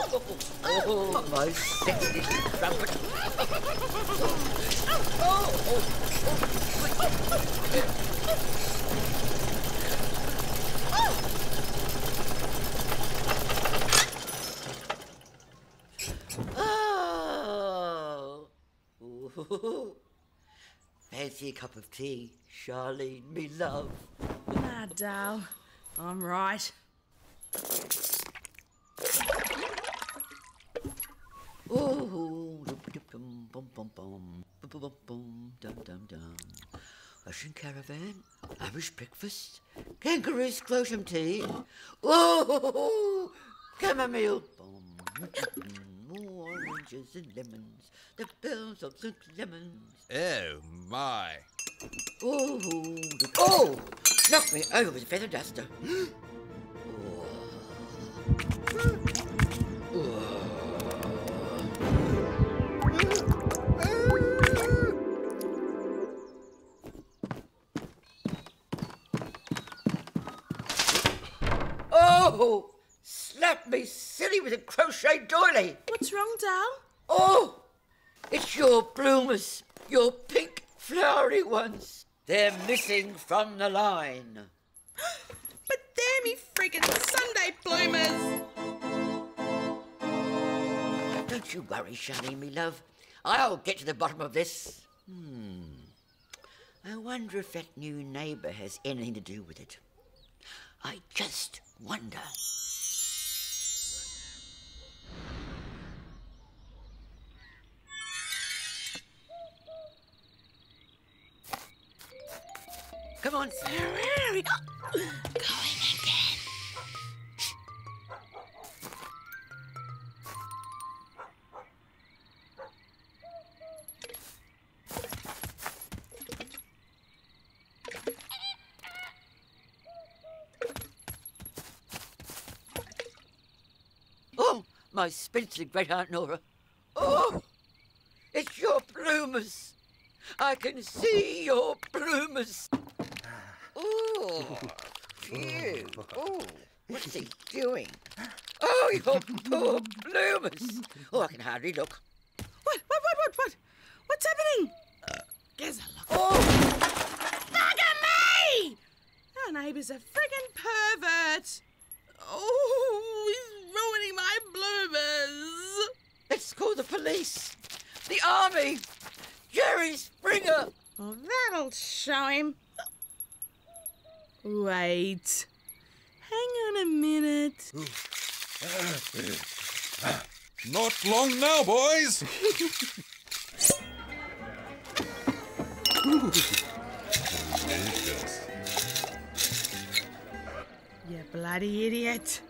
Oh, my sexy trumpet. Fancy a cup of tea, Charlene, me love. Nah, Dal. I'm right. Oh, bum bum bum bum bum bum bum dum dum dum. Russian caravan, Irish breakfast, kangaroo scrotum tea. Oh, chamomile. More oranges and lemons. The bells of St. Lemons. Oh, my. Oh, oh, knock me over with a feather duster. Oh, slap me silly with a crochet doily. What's wrong, Dal? Oh, it's your bloomers, your pink flowery ones. They're missing from the line. But they're me friggin' Sunday bloomers! Don't you worry, Charlene, me love. I'll get to the bottom of this. Hmm. I wonder if that new neighbour has anything to do with it. I just wonder. Come on. We go? my spinster great aunt Nora. Oh, it's your bloomers. I can see your bloomers. Ah. Oh, phew. Oh, what's he doing? Oh, your poor bloomers. Oh, I can hardly look. What? What? What? What? What? What's happening? Gives a look. Oh, Bugger me! Our neighbour's a friggin' pervert. Oh, he's ruining my bloomers. Let's call the police. The army. Jerry Springer. Oh, well, that'll show him. Wait. Hang on a minute. Not long now, boys. You bloody idiot.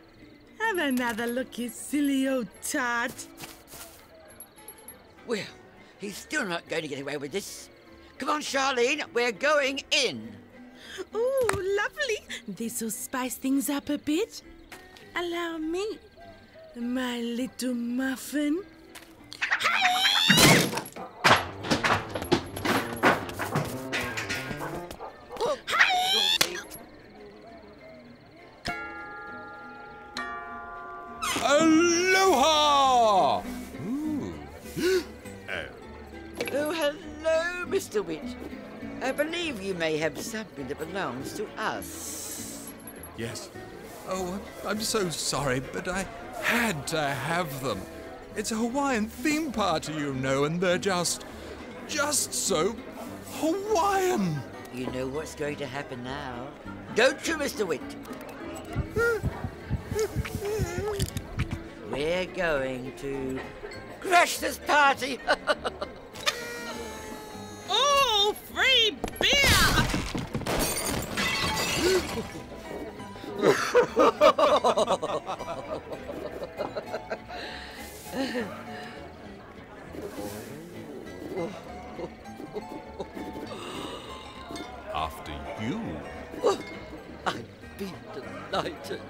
Have another look, you silly old tart. Well, he's still not going to get away with this. Come on, Charlene, we're going in. Oh, lovely. This'll spice things up a bit. Allow me, my little muffin. Oh, Mr. Wit. I believe you may have something that belongs to us. Yes. Oh, I'm so sorry, but I had to have them. It's a Hawaiian theme party, you know, and they're just. just so Hawaiian. You know what's going to happen now, don't you, Mr. Wit? We're going to crash this party. After you. I'd be delighted.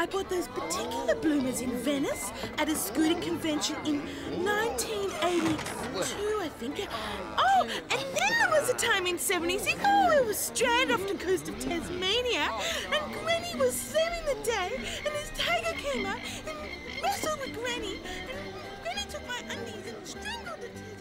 I bought those particular bloomers in Venice at a scooter convention in 1982, I think. Oh, and then there was a time in 76. Oh, we were stranded off the coast of Tasmania, and Granny was saving the day, and this tiger came out and wrestled with Granny, and Granny took my undies and strangled tiger.